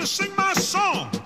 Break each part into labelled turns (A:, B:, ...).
A: To sing my song.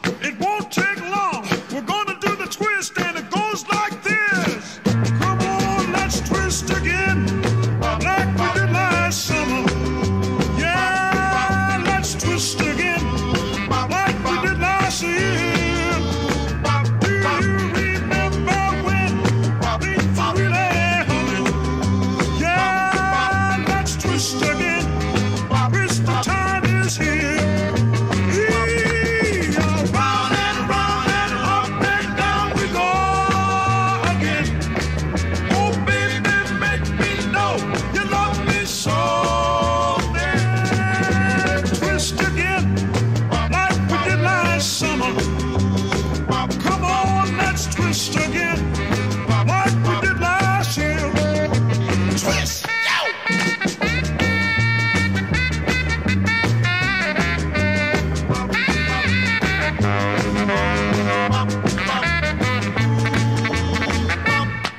A: twist again. We did last year. Twist.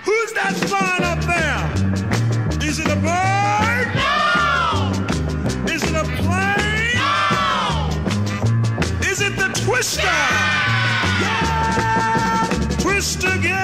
A: Who's that flying up there? Is it a bird? No! Is it a plane? No! Is it the twister? Yeah! used